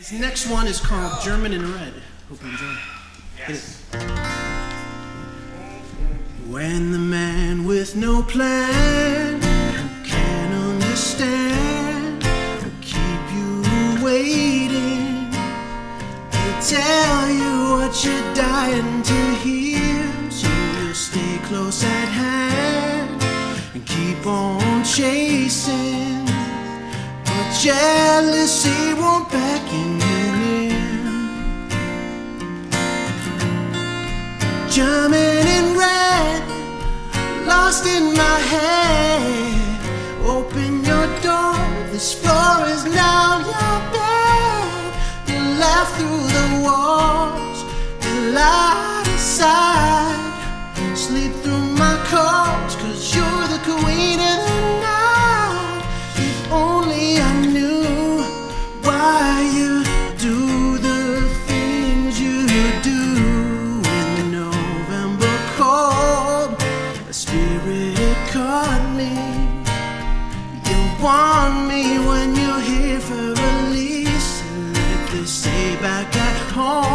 This next one is called German in Red. Hope you enjoy. Yes. When the man with no plan who can't understand will keep you waiting, he'll tell you what you're dying to hear, so you'll stay close at hand and keep on chasing. But jealousy won't beckon lost in my head. Open your door, this floor is now your bed. You laugh through the walls, want me when you're here for release. And if they stay back at home,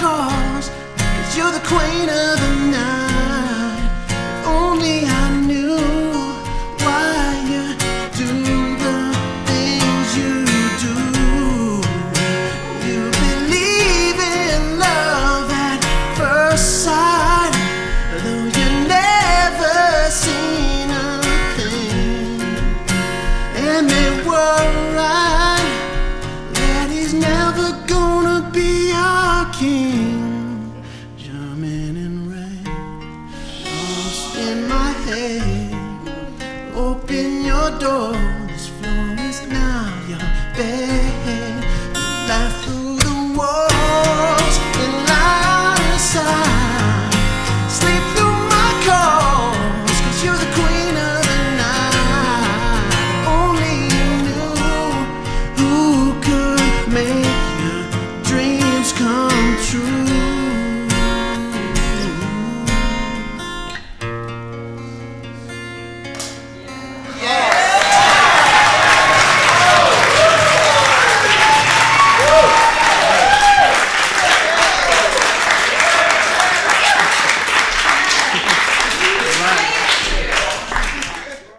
calls, cause you're the queen of the night. If only I knew why you do the things you do. You believe in love at first sight, though you never seen a thing. And they were right Open your door, this floor is now your bed. Life